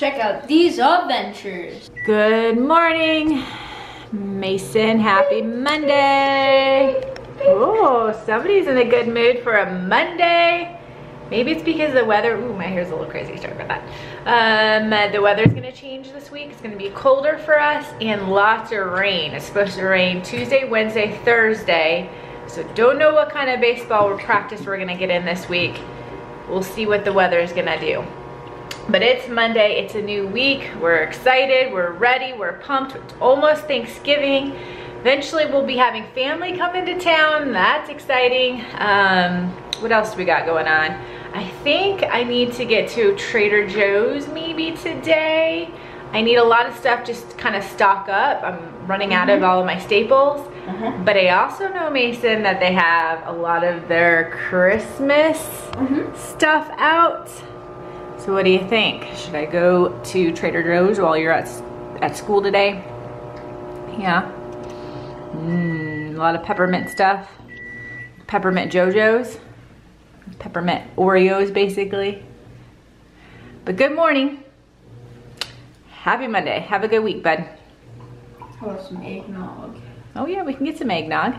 Check out these adventures. Good morning, Mason. Happy Monday. Oh, somebody's in a good mood for a Monday. Maybe it's because the weather, ooh, my hair's a little crazy, sorry about that. Um, the weather's gonna change this week. It's gonna be colder for us and lots of rain. It's supposed to rain Tuesday, Wednesday, Thursday. So don't know what kind of baseball practice we're gonna get in this week. We'll see what the weather is gonna do. But it's Monday, it's a new week. We're excited, we're ready, we're pumped. It's almost Thanksgiving. Eventually we'll be having family come into town. That's exciting. Um, what else do we got going on? I think I need to get to Trader Joe's maybe today. I need a lot of stuff just kind of stock up. I'm running out mm -hmm. of mm-hmm. all of my staples. Uh -huh. But I also know, Mason, that they have a lot of their Christmas mm -hmm. stuff out. So what do you think? Should I go to Trader Joe's while you're at, at school today? Yeah. Mmm, a lot of peppermint stuff. Peppermint Joe-Joe's peppermint Oreos basically. But good morning. Happy Monday. Have a good week, bud. Oh, some eggnog. Oh yeah, we can get some eggnog.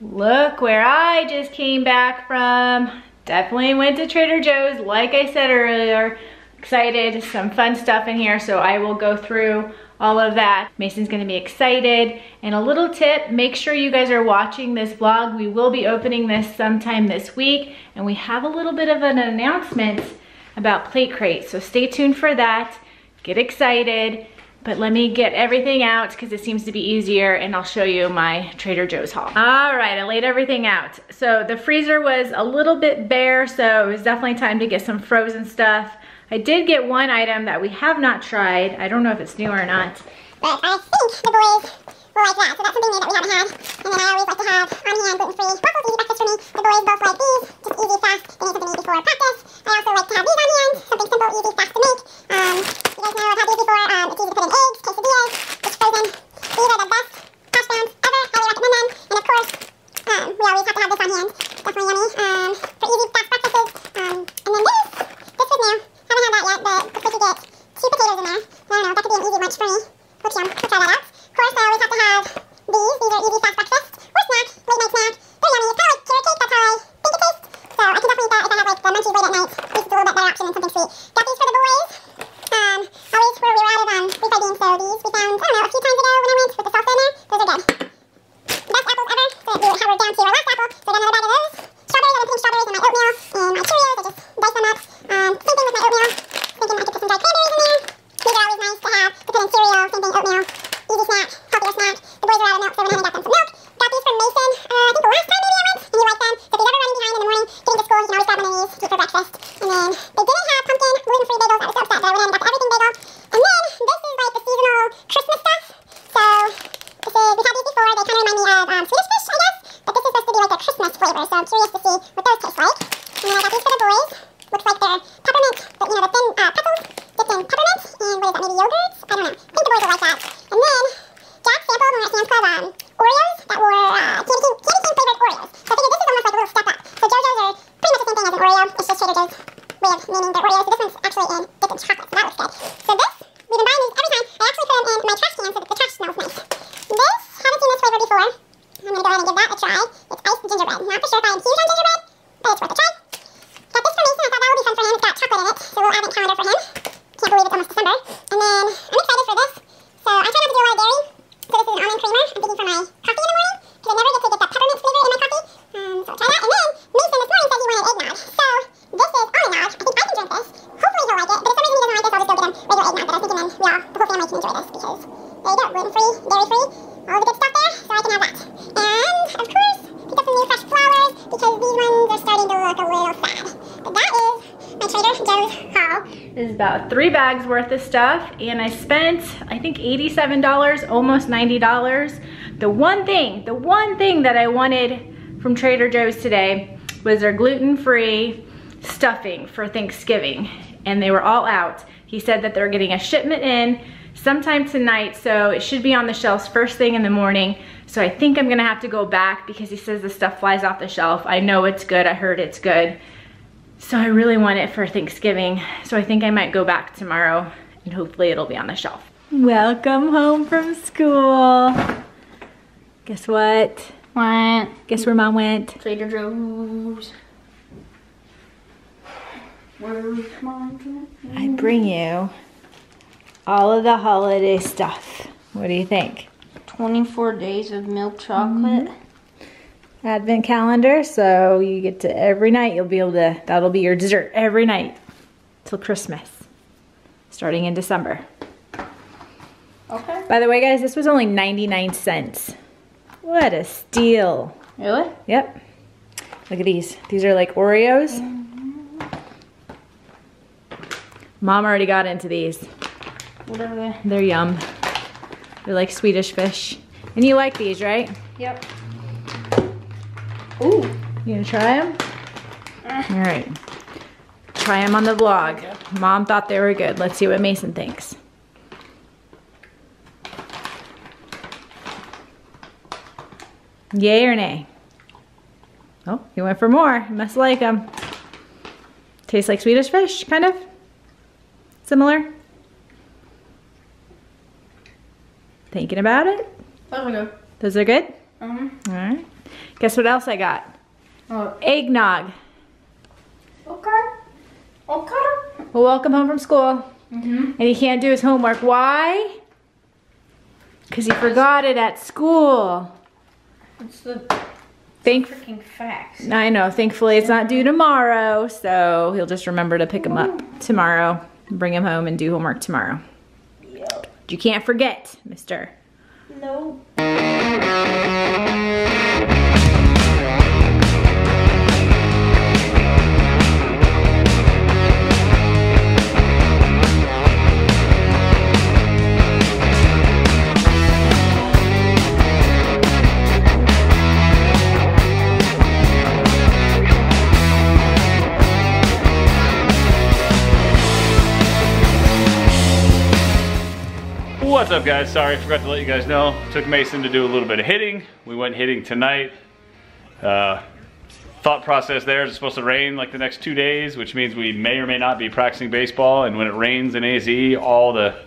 Look where I just came back from. Definitely went to Trader Joe's, like I said earlier. Excited, some fun stuff in here, so I will go through all of that. Mason's gonna be excited. And a little tip, make sure you guys are watching this vlog. We will be opening this sometime this week, and we have a little bit of an announcement about Plate Crate. So stay tuned for that. Get excited. But let me get everything out because it seems to be easier and I'll show you my Trader Joe's haul. All right, I laid everything out. So the freezer was a little bit bare, so it was definitely time to get some frozen stuff. I did get one item that we have not tried. I don't know if it's new or not. But I think the boys like that. So that's something new that we haven't had. And then I always like to have on-hand gluten-free waffles, easy breakfast for me. The boys both like these, just easy, fast. They need something before practice. I also like to have these on hand, something simple, easy, fast to make. Um, you guys know I've had these before. Um, it's easy to put in eggs, quesadillas, just frozen. These are the best hash browns ever. Highly recommend them. And of course, um, we always have to have this on hand. Definitely yummy. Um, for easy, fast breakfasts. Um, and then this, this was new haven't had that yet, but looks like you get two potatoes in there. I don't know, that could be an easy lunch for me. Looks yum. We'll try that out. Course, I always have to have these. These are easy fast breakfast or snack, late night snack. They're yummy. It's kind of like carrot cake. That's how I think it tastes. So I can definitely eat that if I have like the munchies late at night. This is a little bit better option than something sweet. Got these for the boys. Um, always where we were out of um, refried beans, so these we found, I don't know, a few times ago when I went with the salsa in there. Those are good. Best apples ever. So we how we're down to our last apple. So I got another bag of those. Strawberries, I have pink strawberries in my oatmeal and my Cheerios. I just dice them up. Um, same thing with my oatmeal. Thinking I could put some dried cranberries in there. These are always nice to have to put in cereal. Same thing, oatmeal. Easy snack, healthier snack. The boys are out of milk, so we went and got them some milk. Got these from Mason. Uh, I think the last time maybe I went, and you like them. So if he's ever running behind in the morning, getting to school, he can always grab one of these to eat for breakfast. And then they didn't have pumpkin gluten-free bagels. I was so upset, but I went ahead and got the everything bagel. And then this is like the seasonal Christmas stuff. So this is, we've had these before. They kind of remind me of um, Swedish fish, I guess. But this is supposed to be like a Christmas flavor, so I'm curious to see what those taste like. And then I got these for the boys. Looks like they're peppermint, but you know, the thin uh, pretzels dipped in peppermint. And what is that, maybe yogurt? I don't know. I think the boys will like that. And then Jack sampled when we were at Sam's Club um, Oreos that were uh, candy cane, candy cane flavored Oreos. So I figured this is almost like a little step up. So Joe-Joe's are pretty much the same thing as an Oreo. It's just Trader Joe's way of naming their Oreos. So this one's actually in dipped in chocolate, so that looks good. So this, we've been buying these every time. I actually put them in my trash can so that the trash smells nice. This, haven't seen this flavor before. I'm going to go ahead and give that a try. It's iced gingerbread. Not for sure if I am huge on gingerbread, but it's worth a try. Got this for Mason. I thought that would be fun for him. It's got chocolate in it, so a little advent calendar for him. Can't believe it's almost December. And then I'm excited for this. So I try not to do a lot of dairy. So this is an almond creamer. I'm thinking for my coffee in the morning because I never get to get that peppermint flavor in my coffee. Um, so I'll try that. And then Mason this morning said he wanted eggnog. So this is almond nog. I think I can drink this. Hopefully he'll like it. But if for some reason he doesn't like this, I'll just go get him regular eggnog. But I was thinking then we all, the whole family can enjoy this because there you go, gluten free, dairy free, all the good stuff there. So I can have that. And of course, pick up some new fresh flowers because these ones are starting to look a little sad. But that is my Trader Joe's haul. This is about three bags worth of stuff and I spent, I think $87, almost $90. The one thing, the one thing that I wanted from Trader Joe's today was their gluten-free stuffing for Thanksgiving and they were all out. He said that they're getting a shipment in sometime tonight, so it should be on the shelves first thing in the morning. So I think I'm gonna have to go back because he says the stuff flies off the shelf. I know it's good, I heard it's good. So I really want it for Thanksgiving. So I think I might go back tomorrow and hopefully it'll be on the shelf. Welcome home from school. Guess what? What? Guess where mom went? Trader Joe's. Where's mine? I bring you all of the holiday stuff. What do you think? 24 days of milk chocolate. Mm-hmm. Advent calendar, so you get to every night you'll be able to, that'll be your dessert every night till Christmas, starting in December. Okay. By the way, guys, this was only 99 cents. What a steal. Really? Yep. Look at these. These are like Oreos. Mom already got into these. What are they? They're yum. They're like Swedish fish. And you like these, right? Yep. Ooh. You gonna try them? All right. Try them on the vlog. Mom thought they were good. Let's see what Mason thinks. Yay or nay? Oh, he went for more. Must like them. Tastes like Swedish fish, kind of. Similar. Thinking about it? Those are good. Those are good? Um. All right. Guess what else I got? Oh. Eggnog. Okay. Okay. Well, welcome home from school. Mm-hmm. And he can't do his homework. Why? Because he forgot it at school. It's the Think freaking facts. I know. Thankfully, it's not due tomorrow, so he'll just remember to pick him up tomorrow, bring him home, and do homework tomorrow. Yep. You can't forget, Mister. No. What's up guys? Sorry, forgot to let you guys know. Took Mason to do a little bit of hitting. We went hitting tonight. Uh, thought process there is it's supposed to rain like the next two days, which means we may or may not be practicing baseball. And when it rains in AZ, all the,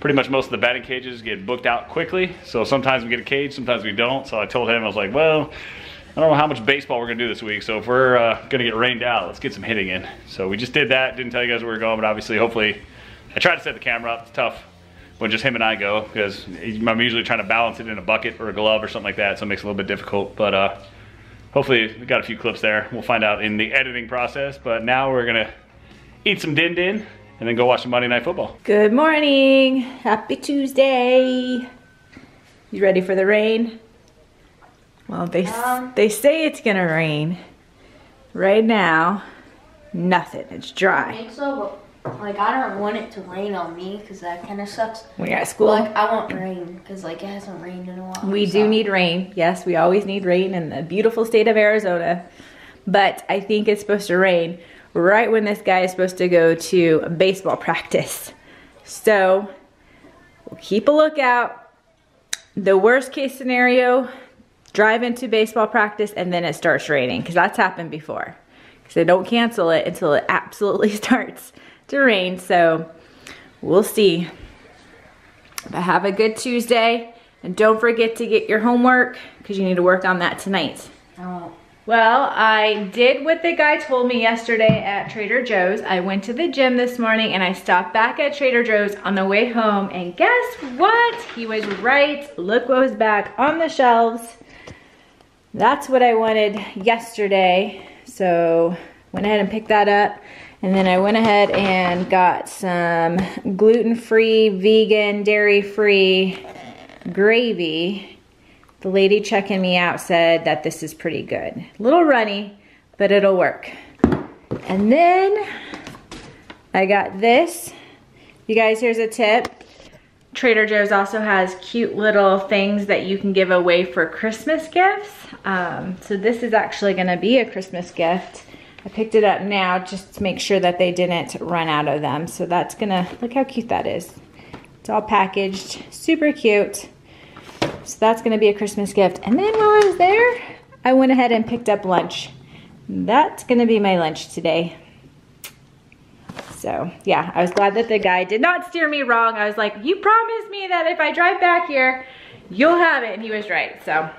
pretty much most of the batting cages get booked out quickly. So sometimes we get a cage, sometimes we don't. So I told him, I was like, well, I don't know how much baseball we're gonna do this week. So if we're uh, gonna get rained out, let's get some hitting in. So we just did that. Didn't tell you guys where we are going, but obviously, hopefully, I tried to set the camera up. It's tough when just him and I go because I'm usually trying to balance it in a bucket or a glove or something like that, so it makes it a little bit difficult. But uh, hopefully we got a few clips there. We'll find out in the editing process. But now we're gonna eat some din din and then go watch some Monday Night Football. Good morning. Happy Tuesday. You ready for the rain? Well, they Um. they say it's gonna rain. Right now, nothing. It's I dry. Think so, but like I don't want it to rain on me because that kind of sucks. When you're at school, Like I want rain because like it hasn't rained in a while. We so. do need rain. Yes, we always need rain in the beautiful state of Arizona. But I think it's supposed to rain right when this guy is supposed to go to baseball practice. So we'll keep a lookout. The worst case scenario, drive into baseball practice and then it starts raining because that's happened before. Because they don't cancel it until it absolutely starts to rain. So we'll see. But have a good Tuesday. And don't forget to get your homework because you need to work on that tonight. Oh, Well, I did what the guy told me yesterday at Trader Joe's. I went to the gym this morning and I stopped back at Trader Joe's on the way home. And guess what? He was right. Look what was back on the shelves. That's what I wanted yesterday. So went ahead and picked that up. And then I went ahead and got some gluten-free, vegan, dairy-free gravy. The lady checking me out said that this is pretty good. A little runny, but it'll work. And then I got this. You guys, here's a tip. Trader Joe's also has cute little things that you can give away for Christmas gifts. Um, so this is actually gonna be a Christmas gift. I picked it up now just to make sure that they didn't run out of them. So that's gonna, look how cute that is. It's all packaged, super cute. So that's gonna be a Christmas gift. And then while I was there, I went ahead and picked up lunch. That's gonna be my lunch today. So yeah, I was glad that the guy did not steer me wrong. I was like, you promised me that if I drive back here, you'll have it. And he was right, so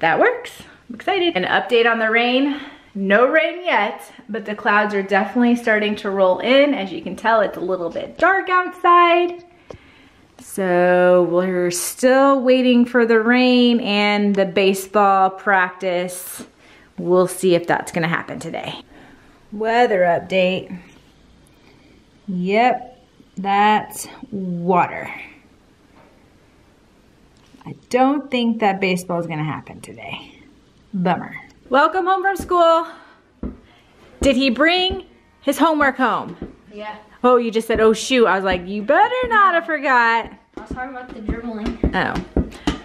that works. I'm excited. An update on the rain. No rain yet, but the clouds are definitely starting to roll in. As you can tell, it's a little bit dark outside. So we're still waiting for the rain and the baseball practice. We'll see if that's gonna happen today. Weather update. Yep, that's water. I don't think that baseball is gonna happen today. Bummer. Welcome home from school. Did he bring his homework home? Yeah. Oh, you just said, oh shoot. I was like, you better not have forgot. I was talking about the dribbling. Oh.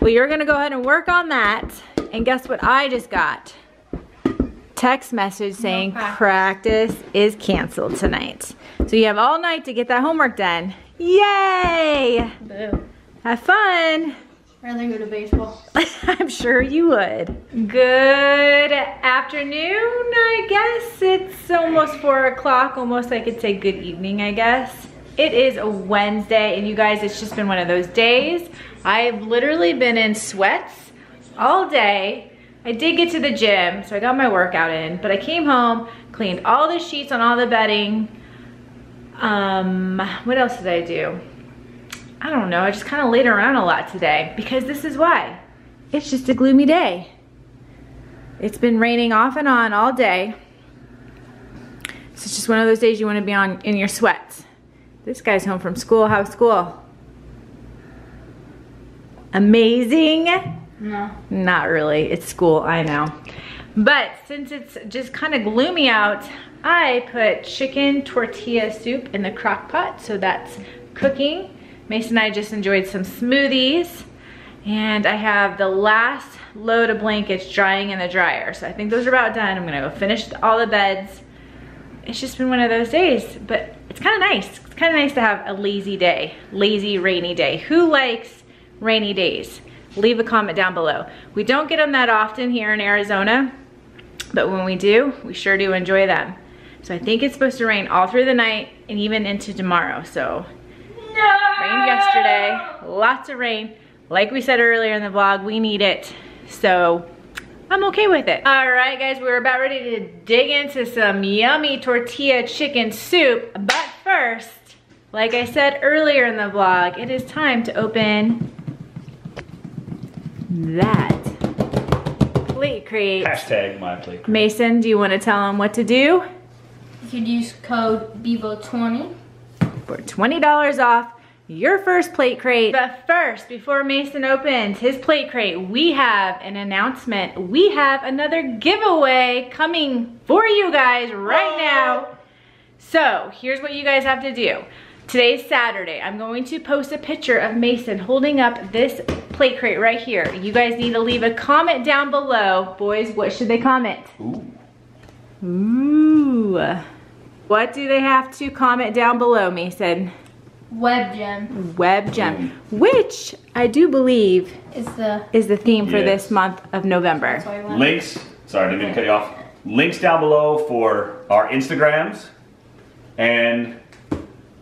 Well, you're gonna go ahead and work on that. And guess what I just got? Text message saying practice. practice is canceled tonight. So you have all night to get that homework done. Yay! Boo. Have fun. Rather go to baseball. I'm sure you would. Good afternoon, I guess. It's almost four o'clock. Almost I could say good evening, I guess. It is a Wednesday and you guys, it's just been one of those days. I've literally been in sweats all day. I did get to the gym, so I got my workout in, but I came home, cleaned all the sheets on all the bedding. Um, what else did I do? I don't know, I just kind of laid around a lot today because this is why. It's just a gloomy day. It's been raining off and on all day. So it's just one of those days you want to be on in your sweats. This guy's home from school. How's school? Amazing? No. Not really. It's school, I know. But since it's just kind of gloomy out, I put chicken tortilla soup in the crock pot, so that's cooking. Mason and I just enjoyed some smoothies, and I have the last load of blankets drying in the dryer. So I think those are about done. I'm gonna go finish all the beds. It's just been one of those days, but it's kind of nice. It's kind of nice to have a lazy day, lazy rainy day. Who likes rainy days? Leave a comment down below. We don't get them that often here in Arizona, but when we do, we sure do enjoy them. So I think it's supposed to rain all through the night and even into tomorrow. So yesterday, lots of rain. Like we said earlier in the vlog, we need it. So I'm okay with it. All right, guys, we're about ready to dig into some yummy tortilla chicken soup. But first, like I said earlier in the vlog, it is time to open that plate crate. Hashtag my plate. Mason, do you want to tell them what to do? You could use code BEVO20. for $20 off your first plate crate. But first, before Mason opens his plate crate, we have an announcement. We have another giveaway coming for you guys right now. So here's what you guys have to do. Today's Saturday. I'm going to post a picture of Mason holding up this plate crate right here. You guys need to leave a comment down below. Boys, what should they comment? Ooh. Ooh. What do they have to comment down below, Mason? Web gem Web Gem, which I do believe is the. is the theme for Yes. this month of November. That's why I. Links, sorry, didn't mean to cut you off. Links down below for our Instagrams and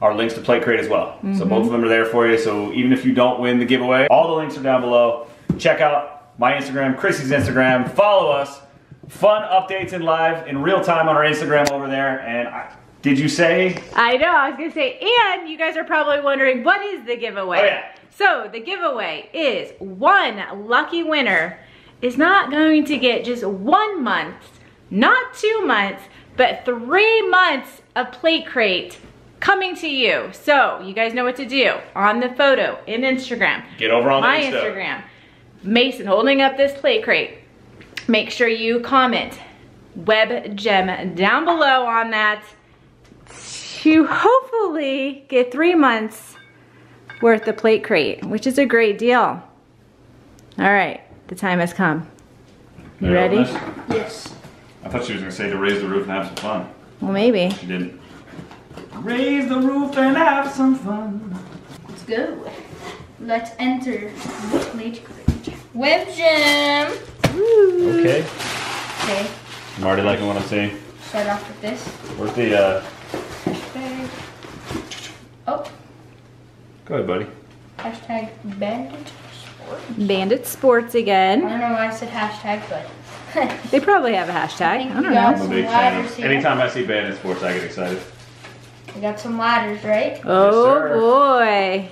our links to Plate Crate as well. So both of mm-hmm. them are there for you. So even if you don't win the giveaway, all the links are down below. Check out my Instagram, Chrissy's Instagram. Follow us. Fun updates in live in real time on our Instagram over there. And I, did you say? I know, I was gonna say, and you guys are probably wondering, what is the giveaway? Oh, yeah. So the giveaway is one lucky winner is not going to get just one month, not two months, but three months of plate crate coming to you. So you guys know what to do on the photo in Instagram. Get over on my Insta. Instagram. Mason holding up this plate crate. Make sure you comment web gem down below on that to hopefully get three months worth of plate crate, which is a great deal. All right, the time has come. You ready? Yes. I thought she was gonna say to raise the roof and have some fun. Well, maybe. She didn't. Raise the roof and have some fun. Let's go. Let's enter the plate crate. Web gem. Okay. Okay. I'm already liking what I'm seeing. Start off with this. Where's the uh Go ahead, buddy. Hashtag bandit sport. Bandit Sports again. I don't know why I said hashtag, but They probably have a hashtag. I, think don't know. got I'm a some big fan of. Anytime I see bandit sports, I get excited. We got some ladders, right? Oh sir. boy.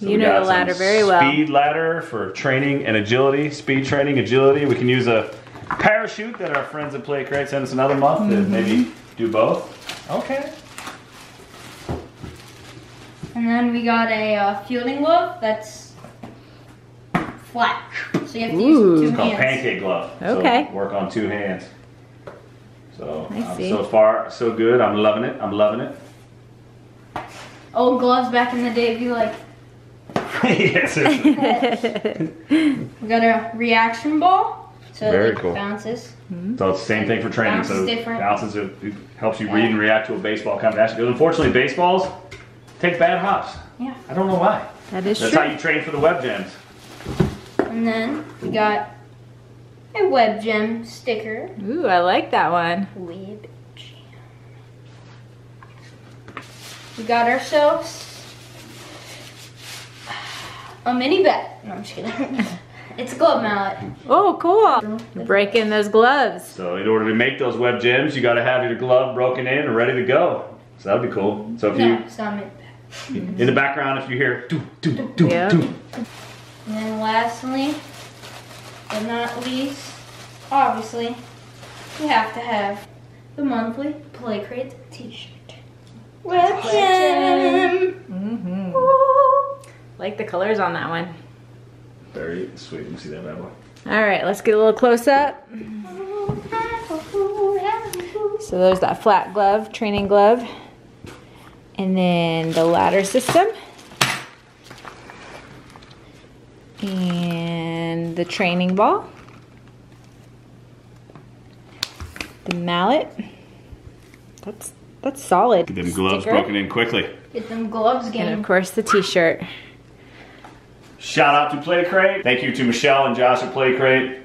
So You we know got the some ladder very well. Speed ladder for training and agility. Speed training, agility. We can use a parachute that our friends at Plate Crate sent us another month Mm-hmm. and maybe do both. Okay. And then we got a uh, fielding glove that's flat. So you have to use Ooh. two It's called hands. pancake glove. So Okay. work on two hands. So I um, see. so far so good. I'm loving it. I'm loving it. Old gloves back in the day be like, yes. it's- we got a reaction ball. So Very it like cool. bounces. So it's the same thing for training. So Bounces different. bounces it, it helps you read and react to a baseball coming at you. Because unfortunately, baseballs take bad hops. Yeah. I don't know why. That is true. That's true. how you train for the web gems. And then we got a web gem sticker. Ooh, I like that one. Web gem. We got ourselves a mini bat. No, I'm just kidding. it's a glove mallet. Oh, cool. You're breaking those gloves. So in order to make those web gems, you got to have your glove broken in and ready to go. So that'd be cool. So if No, you it's not a mini bat. in the background, if you hear do do do Yeah. do, And then lastly, but not least, obviously, we have to have the monthly Plate Crate t-shirt. Web gem. Mm-hmm. Like the colors on that one. very sweet. Let me see that bad boy. All right, let's get a little close up. So there's that flat glove, training glove. And then the ladder system. And the training ball. The mallet. That's that's solid. Get them gloves Sticker. broken in quickly. Get them gloves And of course the t-shirt. Shout out to Plate Crate. Thank you to Michelle and Josh at Plate Crate.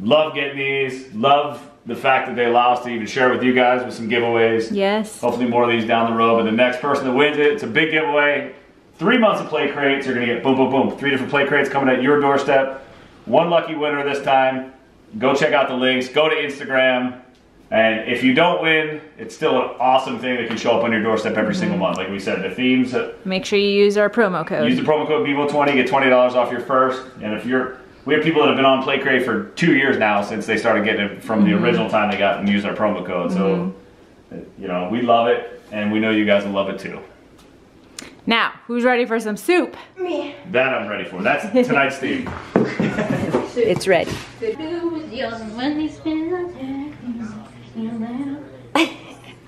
Love getting these. Love the fact that they allow us to even share with you guys with some giveaways. Yes. Hopefully more of these down the road. But the next person that wins it, it's a big giveaway. Three months of plate crates. You're gonna get boom, boom, boom. Three different plate crates coming at your doorstep. One lucky winner this time. Go check out the links. Go to Instagram. And if you don't win, it's still an awesome thing that can show up on your doorstep every mm-hmm. single month. Like we said, the themes. Make sure you use our promo code. Use the promo code BEVO20, get $20 off your first. And if you're, we have people that have been on Plate Crate for two years now since they started getting it from the mm-hmm. original time they got and used our promo code. So, mm-hmm. you know, we love it and we know you guys will love it too. Now, who's ready for some soup? Me. That I'm ready for. That's tonight's theme. It's ready. Good news, yells and when they spin the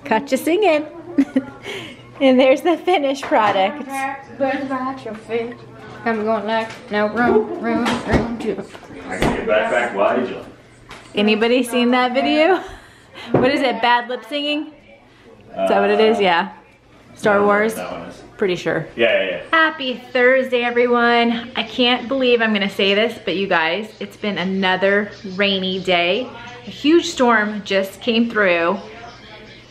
Caught you singing. and there's the finished product. Birds about your feet. I'm going like now room, room, room two. I can get back, back, wide. Anybody seen that video? What is it? Bad lip singing? Is that what it is? Uh, yeah. Star Wars? That one is. Pretty sure. Yeah, yeah, yeah. Happy Thursday, everyone. I can't believe I'm gonna say this, but you guys, it's been another rainy day. A huge storm just came through.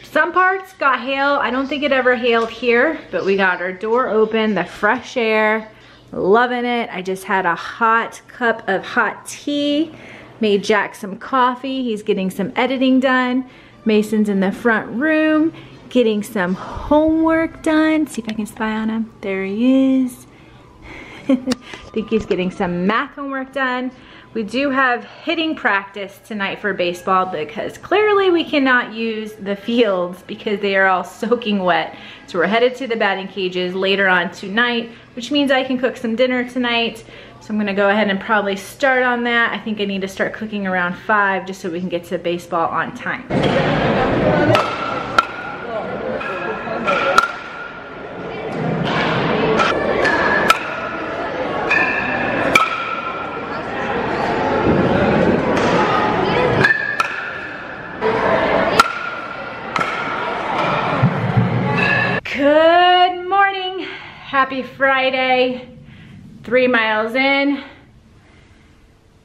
Some parts got hail. I don't think it ever hailed here, but we got our door open, the fresh air, loving it. I just had a hot cup of hot tea, made Jack some coffee. He's getting some editing done. Mason's in the front room, getting some homework done. See if I can spy on him. There he is. I think he's getting some math homework done. We do have hitting practice tonight for baseball because clearly we cannot use the fields because they are all soaking wet. So we're headed to the batting cages later on tonight, which means I can cook some dinner tonight. So I'm gonna go ahead and probably start on that. I think I need to start cooking around five just so we can get to baseball on time. Happy Friday. Three miles in.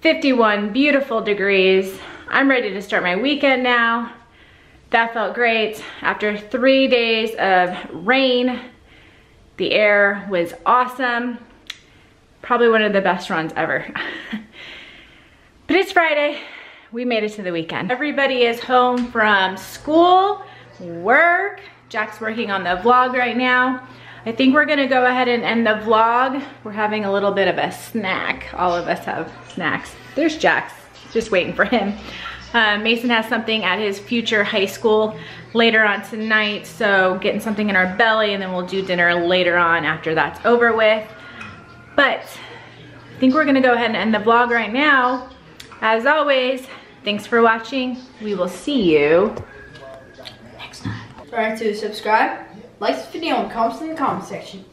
51 beautiful degrees. I'm ready to start my weekend now. That felt great. After three days of rain The air was awesome. Probably one of the best runs ever. but it's Friday. We made it to the weekend. Everybody is home from school, work. Jack's working on the vlog right now. I think we're gonna go ahead and end the vlog. We're having a little bit of a snack. All of us have snacks. There's Jack's, just waiting for him. Uh, Mason has something at his future high school later on tonight, so getting something in our belly and then we'll do dinner later on after that's over with. But I think we're gonna go ahead and end the vlog right now. As always, thanks for watching. We will see you next time. Remember to subscribe, like this video, and comment in the comment section.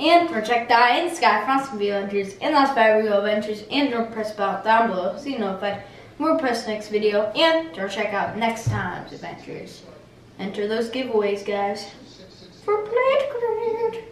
And for check the eye in sky for some video adventures and of video adventures. And don't press bell down below so you know if I more press next video. And don't check out next time's adventures. Enter those giveaways, guys. For play